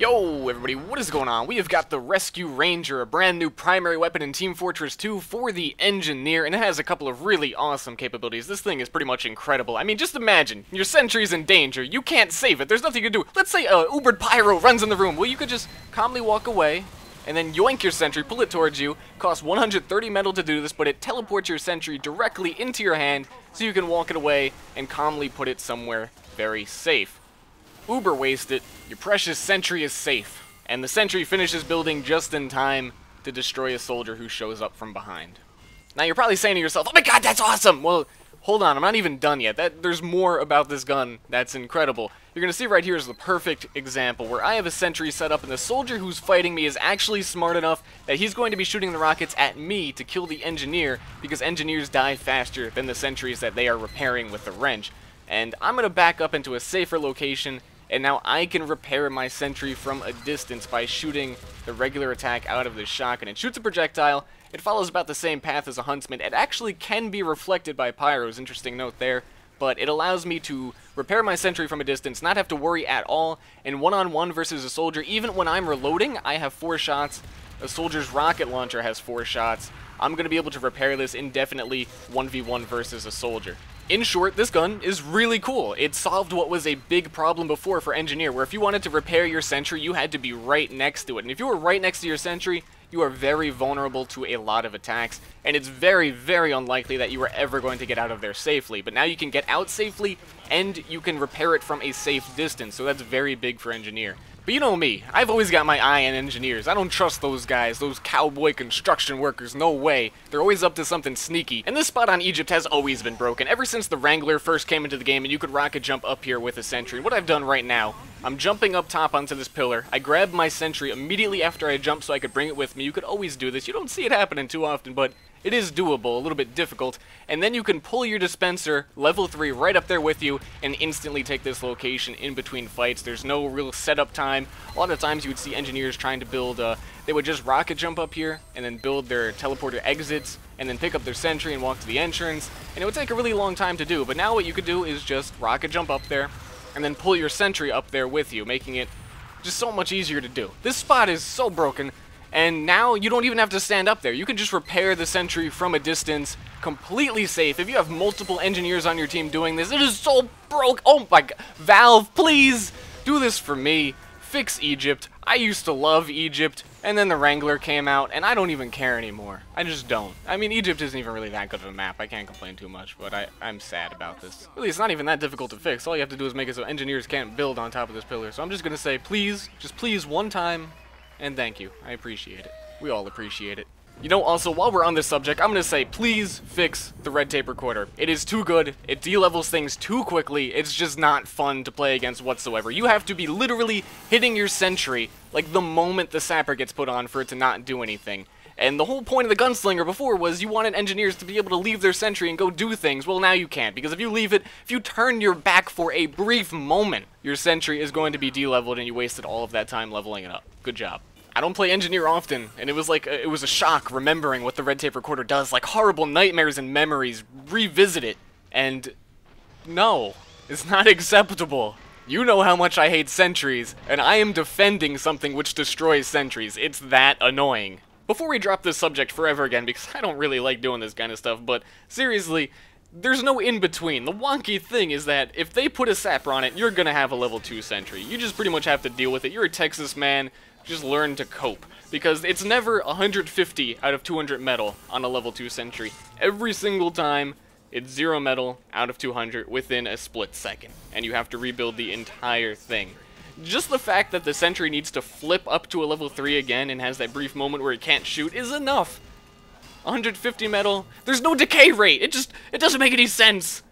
Yo, everybody, what is going on? We have got the Rescue Ranger, a brand new primary weapon in Team Fortress 2 for the Engineer, and it has a couple of really awesome capabilities. This thing is pretty much incredible. I mean, just imagine, your sentry's in danger, you can't save it, there's nothing you can do. Let's say uh, Ubered Pyro runs in the room, well, you could just calmly walk away, and then yoink your sentry, pull it towards you, costs 130 metal to do this, but it teleports your sentry directly into your hand, so you can walk it away and calmly put it somewhere very safe uber wasted, your precious sentry is safe, and the sentry finishes building just in time to destroy a soldier who shows up from behind. Now you're probably saying to yourself, oh my god, that's awesome! Well, hold on, I'm not even done yet. That, there's more about this gun that's incredible. You're going to see right here is the perfect example where I have a sentry set up and the soldier who's fighting me is actually smart enough that he's going to be shooting the rockets at me to kill the engineer because engineers die faster than the sentries that they are repairing with the wrench. And I'm going to back up into a safer location and now I can repair my sentry from a distance by shooting the regular attack out of the shotgun. It shoots a projectile, it follows about the same path as a huntsman, it actually can be reflected by pyros, interesting note there, but it allows me to repair my sentry from a distance, not have to worry at all, and one-on-one -on -one versus a soldier, even when I'm reloading, I have four shots, a soldier's rocket launcher has four shots, I'm going to be able to repair this indefinitely 1v1 versus a soldier. In short, this gun is really cool. It solved what was a big problem before for Engineer, where if you wanted to repair your sentry, you had to be right next to it. And if you were right next to your sentry, you are very vulnerable to a lot of attacks, and it's very, very unlikely that you are ever going to get out of there safely. But now you can get out safely, and you can repair it from a safe distance, so that's very big for Engineer. But you know me, I've always got my eye on engineers. I don't trust those guys, those cowboy construction workers, no way. They're always up to something sneaky. And this spot on Egypt has always been broken, ever since the Wrangler first came into the game and you could rocket jump up here with a sentry. What I've done right now, I'm jumping up top onto this pillar. I grab my sentry immediately after I jump so I could bring it with me. You could always do this. You don't see it happening too often, but it is doable, a little bit difficult, and then you can pull your dispenser, level 3, right up there with you, and instantly take this location in between fights. There's no real setup time. A lot of times you would see engineers trying to build, uh, they would just rocket jump up here, and then build their teleporter exits, and then pick up their sentry and walk to the entrance, and it would take a really long time to do, but now what you could do is just rocket jump up there, and then pull your sentry up there with you, making it just so much easier to do. This spot is so broken, and now you don't even have to stand up there. You can just repair the sentry from a distance, completely safe. If you have multiple engineers on your team doing this, it is so broke. Oh my god. Valve, please do this for me. Fix Egypt. I used to love Egypt, and then the Wrangler came out, and I don't even care anymore. I just don't. I mean, Egypt isn't even really that good of a map. I can't complain too much, but I, I'm sad about this. Really, it's not even that difficult to fix. All you have to do is make it so engineers can't build on top of this pillar. So I'm just going to say, please, just please, one time, and thank you. I appreciate it. We all appreciate it. You know, also, while we're on this subject, I'm to say, please fix the red tape recorder. It is too good. It de-levels things too quickly. It's just not fun to play against whatsoever. You have to be literally hitting your sentry, like, the moment the sapper gets put on for it to not do anything. And the whole point of the gunslinger before was you wanted engineers to be able to leave their sentry and go do things. Well, now you can't, because if you leave it, if you turn your back for a brief moment, your sentry is going to be de-leveled and you wasted all of that time leveling it up. Good job. I don't play Engineer often, and it was like, uh, it was a shock remembering what the red tape recorder does, like horrible nightmares and memories, revisit it, and no, it's not acceptable. You know how much I hate sentries, and I am defending something which destroys sentries. It's that annoying. Before we drop this subject forever again, because I don't really like doing this kind of stuff, but seriously, there's no in-between. The wonky thing is that if they put a sapper on it, you're gonna have a level 2 sentry. You just pretty much have to deal with it. You're a Texas man, just learn to cope. Because it's never 150 out of 200 metal on a level 2 sentry. Every single time, it's 0 metal out of 200 within a split second. And you have to rebuild the entire thing. Just the fact that the sentry needs to flip up to a level 3 again and has that brief moment where it can't shoot is enough. 150 metal, there's no decay rate, it just, it doesn't make any sense.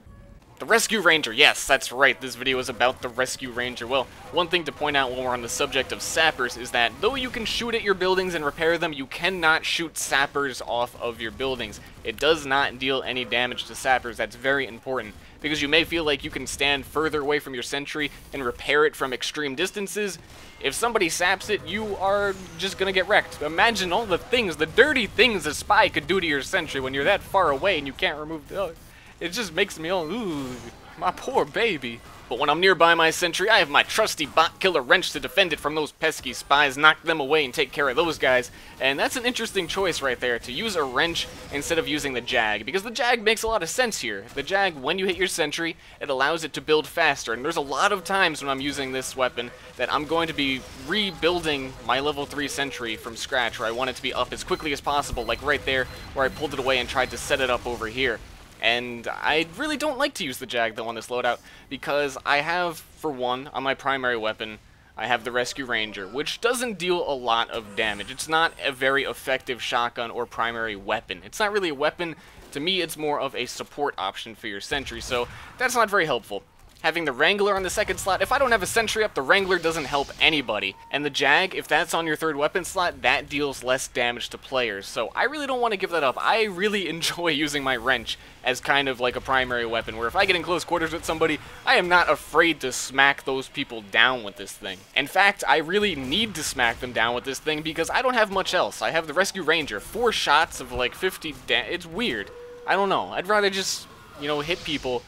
The Rescue Ranger, yes, that's right, this video is about the Rescue Ranger. Well, one thing to point out when we're on the subject of sappers is that though you can shoot at your buildings and repair them, you cannot shoot sappers off of your buildings. It does not deal any damage to sappers, that's very important, because you may feel like you can stand further away from your sentry and repair it from extreme distances. If somebody saps it, you are just gonna get wrecked. Imagine all the things, the dirty things a spy could do to your sentry when you're that far away and you can't remove the... It just makes me all, ooh, my poor baby. But when I'm nearby my sentry, I have my trusty bot killer wrench to defend it from those pesky spies, knock them away and take care of those guys. And that's an interesting choice right there, to use a wrench instead of using the Jag, because the Jag makes a lot of sense here. The Jag, when you hit your sentry, it allows it to build faster, and there's a lot of times when I'm using this weapon that I'm going to be rebuilding my level 3 sentry from scratch, where I want it to be up as quickly as possible, like right there, where I pulled it away and tried to set it up over here. And I really don't like to use the Jag though on this loadout because I have, for one, on my primary weapon, I have the Rescue Ranger, which doesn't deal a lot of damage. It's not a very effective shotgun or primary weapon. It's not really a weapon. To me, it's more of a support option for your sentry, so that's not very helpful having the Wrangler on the second slot. If I don't have a Sentry up, the Wrangler doesn't help anybody. And the Jag, if that's on your third weapon slot, that deals less damage to players. So I really don't want to give that up. I really enjoy using my Wrench as kind of like a primary weapon, where if I get in close quarters with somebody, I am not afraid to smack those people down with this thing. In fact, I really need to smack them down with this thing because I don't have much else. I have the Rescue Ranger, four shots of like 50 It's weird. I don't know. I'd rather just, you know, hit people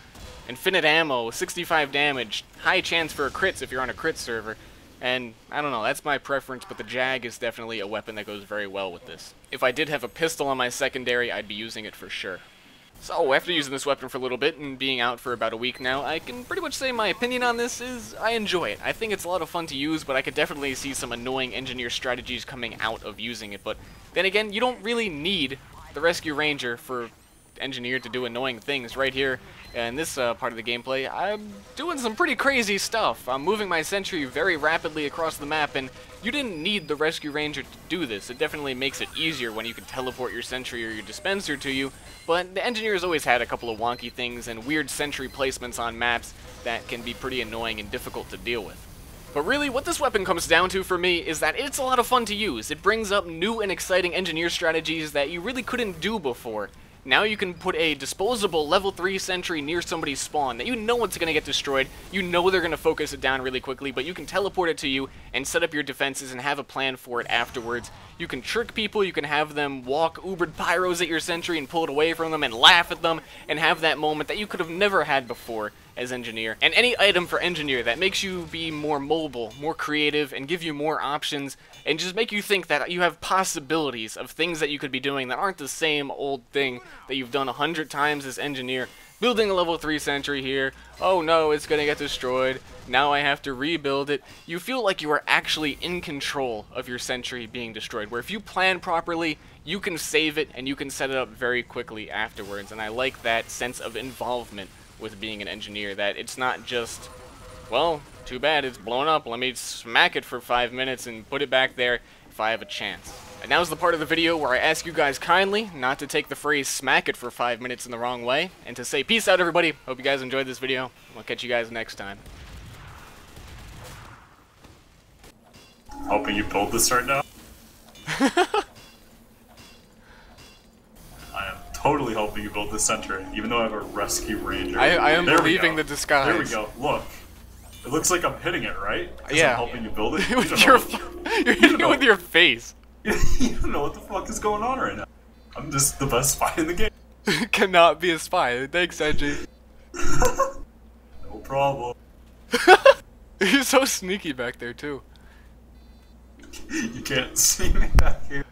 infinite ammo, 65 damage, high chance for a crits if you're on a crit server. And, I don't know, that's my preference, but the Jag is definitely a weapon that goes very well with this. If I did have a pistol on my secondary, I'd be using it for sure. So, after using this weapon for a little bit and being out for about a week now, I can pretty much say my opinion on this is I enjoy it. I think it's a lot of fun to use, but I could definitely see some annoying engineer strategies coming out of using it. But then again, you don't really need the Rescue Ranger for engineered to do annoying things right here in this uh, part of the gameplay. I'm doing some pretty crazy stuff. I'm moving my sentry very rapidly across the map, and you didn't need the Rescue Ranger to do this. It definitely makes it easier when you can teleport your sentry or your dispenser to you, but the engineers always had a couple of wonky things and weird sentry placements on maps that can be pretty annoying and difficult to deal with. But really, what this weapon comes down to for me is that it's a lot of fun to use. It brings up new and exciting engineer strategies that you really couldn't do before. Now you can put a disposable level 3 sentry near somebody's spawn that you know it's going to get destroyed, you know they're going to focus it down really quickly, but you can teleport it to you and set up your defenses and have a plan for it afterwards. You can trick people, you can have them walk ubered pyros at your sentry and pull it away from them and laugh at them and have that moment that you could have never had before as engineer. And any item for engineer that makes you be more mobile, more creative, and give you more options, and just make you think that you have possibilities of things that you could be doing that aren't the same old thing that you've done a hundred times as engineer. Building a level 3 sentry here. Oh no, it's gonna get destroyed. Now I have to rebuild it. You feel like you are actually in control of your sentry being destroyed. Where if you plan properly, you can save it and you can set it up very quickly afterwards. And I like that sense of involvement with being an engineer. That it's not just, well, too bad it's blown up. Let me smack it for five minutes and put it back there if I have a chance. And now's the part of the video where I ask you guys kindly not to take the phrase smack it for five minutes in the wrong way, and to say peace out everybody. Hope you guys enjoyed this video. I'll catch you guys next time. Hoping you pulled this right now. I am totally hoping you build this center, even though I have a rescue ranger. I, I am there believing the disguise. There we go. Look. It looks like I'm hitting it, right? Yeah. I'm helping you build it. with you your, you're hitting it with your face. you don't know what the fuck is going on right now. I'm just the best spy in the game. Cannot be a spy. Thanks, Edgy. no problem. You're so sneaky back there, too. You can't see me back here.